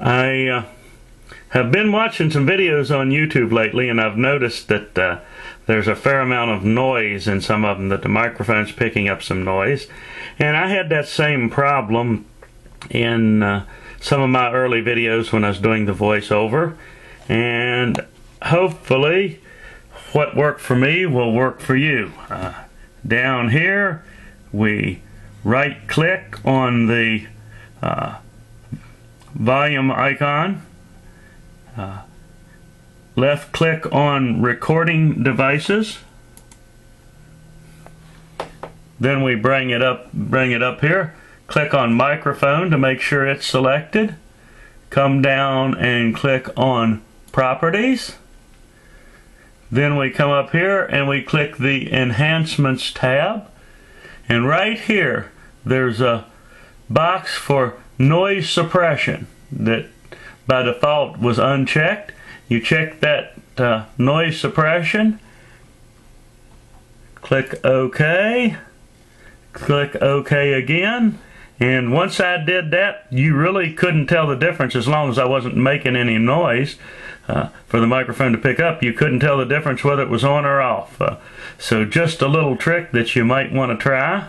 I uh, have been watching some videos on YouTube lately, and I've noticed that uh, there's a fair amount of noise in some of them, that the microphone's picking up some noise. And I had that same problem in uh, some of my early videos when I was doing the voiceover. And hopefully, what worked for me will work for you. Uh, down here, we right click on the uh, volume icon. Uh, left click on recording devices. Then we bring it up bring it up here. Click on microphone to make sure it's selected. Come down and click on properties. Then we come up here and we click the enhancements tab. And right here there's a box for noise suppression that by default was unchecked. You check that uh, noise suppression, click OK, click OK again, and once I did that, you really couldn't tell the difference as long as I wasn't making any noise. Uh, for the microphone to pick up, you couldn't tell the difference whether it was on or off. Uh, so just a little trick that you might want to try.